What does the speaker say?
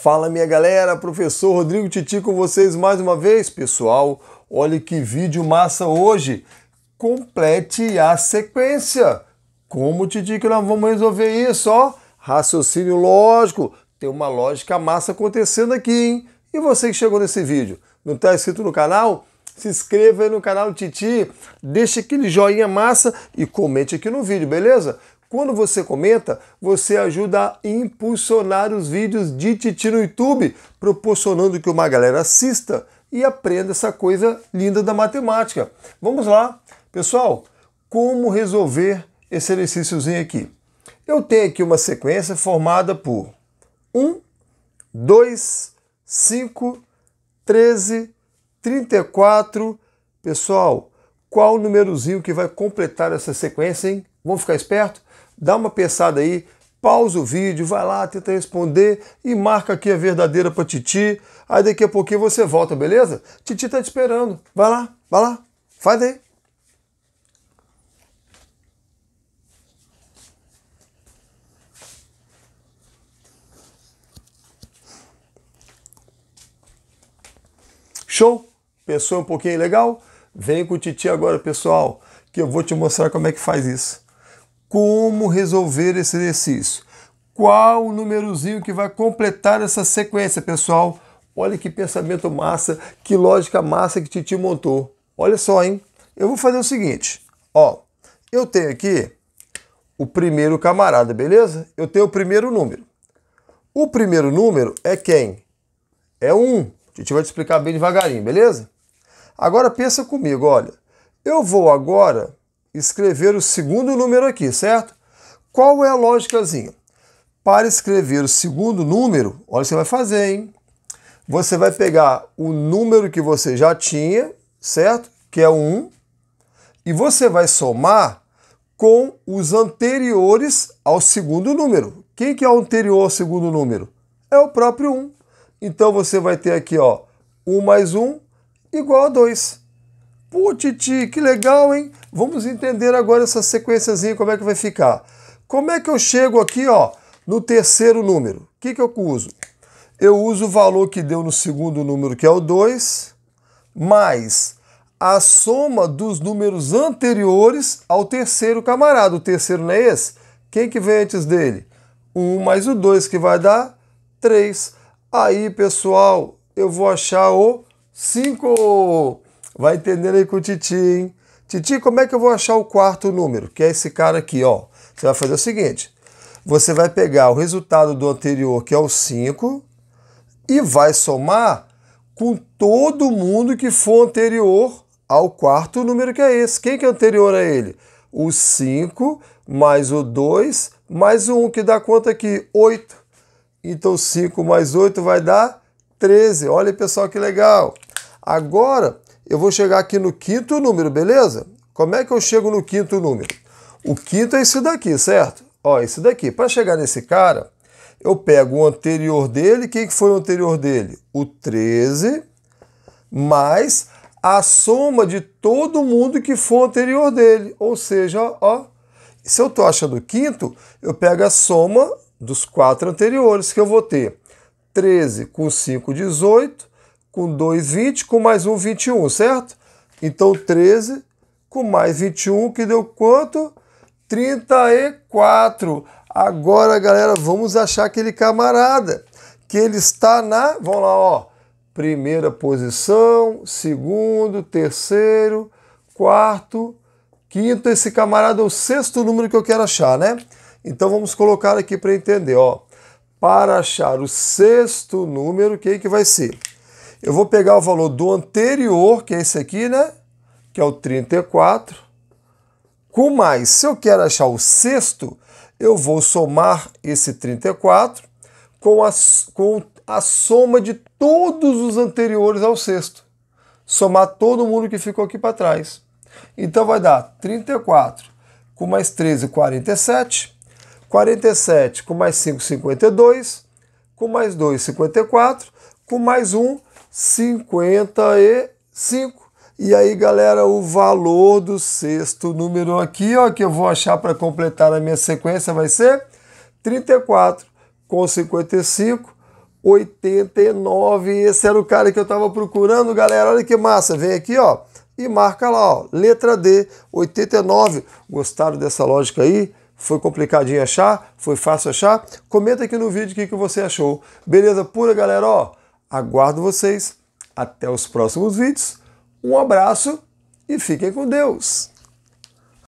Fala minha galera, professor Rodrigo Titi com vocês mais uma vez. Pessoal, olha que vídeo massa hoje. Complete a sequência. Como Titi que nós vamos resolver isso, ó? Raciocínio lógico. Tem uma lógica massa acontecendo aqui, hein? E você que chegou nesse vídeo, não está inscrito no canal? Se inscreva aí no canal Titi, deixa aquele joinha massa e comente aqui no vídeo, beleza? Quando você comenta, você ajuda a impulsionar os vídeos de Titi no YouTube, proporcionando que uma galera assista e aprenda essa coisa linda da matemática. Vamos lá. Pessoal, como resolver esse exercíciozinho aqui? Eu tenho aqui uma sequência formada por 1, 2, 5, 13, 34. Pessoal, qual o númerozinho que vai completar essa sequência, hein? Vamos ficar esperto? Dá uma pensada aí, pausa o vídeo, vai lá, tenta responder e marca aqui a verdadeira para Titi. Aí daqui a pouquinho você volta, beleza? Titi tá te esperando. Vai lá, vai lá, faz aí. Show? Pensou um pouquinho legal? Vem com o Titi agora, pessoal, que eu vou te mostrar como é que faz isso como resolver esse exercício. Qual o númerozinho que vai completar essa sequência, pessoal? Olha que pensamento massa, que lógica massa que Titi montou. Olha só, hein? Eu vou fazer o seguinte, ó. Eu tenho aqui o primeiro camarada, beleza? Eu tenho o primeiro número. O primeiro número é quem? É um. A gente vai te explicar bem devagarinho, beleza? Agora pensa comigo, olha. Eu vou agora escrever o segundo número aqui, certo? Qual é a lógicazinha? Para escrever o segundo número, olha o que você vai fazer, hein? Você vai pegar o número que você já tinha, certo? Que é 1, e você vai somar com os anteriores ao segundo número. Quem que é o anterior ao segundo número? É o próprio 1. Então você vai ter aqui, ó, 1 mais 1 igual a 2. Pô, Titi, que legal, hein? Vamos entender agora essa sequenciazinha, como é que vai ficar. Como é que eu chego aqui, ó, no terceiro número? O que, que eu uso? Eu uso o valor que deu no segundo número, que é o 2, mais a soma dos números anteriores ao terceiro camarada. O terceiro não é esse? Quem que vem antes dele? 1 um mais o 2, que vai dar 3. Aí, pessoal, eu vou achar o 5. Vai entendendo aí com o Titi, hein? Titi, como é que eu vou achar o quarto número? Que é esse cara aqui, ó. Você vai fazer o seguinte: você vai pegar o resultado do anterior, que é o 5, e vai somar com todo mundo que for anterior ao quarto número que é esse. Quem que é anterior a ele? O 5 mais o 2 mais o 1, que dá quanto aqui? 8. Então 5 mais 8 vai dar 13. Olha, pessoal, que legal. Agora, eu vou chegar aqui no quinto número, beleza? Como é que eu chego no quinto número? O quinto é esse daqui, certo? Ó, esse daqui. Para chegar nesse cara, eu pego o anterior dele. Quem que foi o anterior dele? O 13, mais a soma de todo mundo que for anterior dele. Ou seja, ó, se eu estou achando o quinto, eu pego a soma dos quatro anteriores, que eu vou ter 13 com 5, 18, com 2, 20, com mais 1, 21, certo? Então 13 com mais 21, que deu quanto? 34. Agora, galera, vamos achar aquele camarada que ele está na, vamos lá, ó, primeira posição, segundo, terceiro, quarto, quinto. Esse camarada é o sexto número que eu quero achar, né? Então vamos colocar aqui para entender, ó. Para achar o sexto número, o que, que vai ser? Eu vou pegar o valor do anterior, que é esse aqui, né? Que é o 34. Com mais, se eu quero achar o sexto, eu vou somar esse 34 com a, com a soma de todos os anteriores ao sexto. Somar todo mundo que ficou aqui para trás. Então vai dar 34 com mais 13, 47. 47 com mais 5, 52. Com mais 2, 54. Com mais 1, 55. E aí, galera, o valor do sexto número aqui, ó, que eu vou achar para completar a minha sequência vai ser 34 com 55. 89. Esse era o cara que eu estava procurando, galera. Olha que massa. Vem aqui, ó, e marca lá, ó, letra D, 89. Gostaram dessa lógica aí? Foi complicadinho achar? Foi fácil achar? Comenta aqui no vídeo o que, que você achou. Beleza pura, galera? Ó, aguardo vocês. Até os próximos vídeos. Um abraço e fiquem com Deus.